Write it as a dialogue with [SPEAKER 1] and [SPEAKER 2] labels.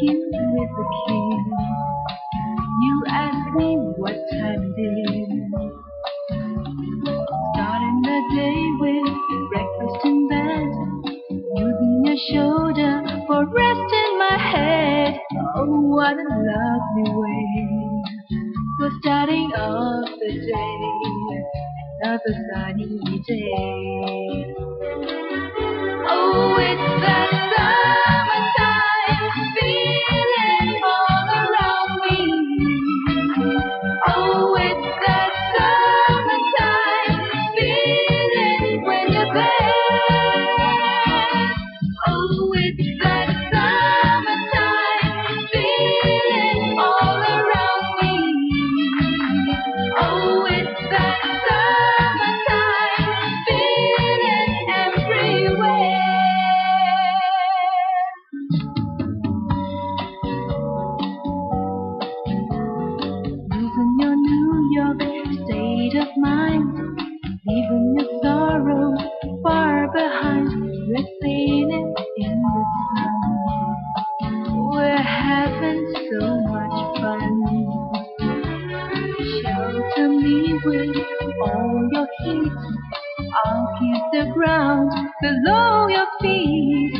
[SPEAKER 1] queue with the. You ask me what time it is. Starting the day with breakfast in bed, using your shoulder for resting my head. Oh, what a lovely way for starting off the day. Another sunny day. Oh, it's that. Sorrow far behind. We're sailing in the sun. We're having so much fun. Shelter me with all your heat. I'll kiss the ground below your feet.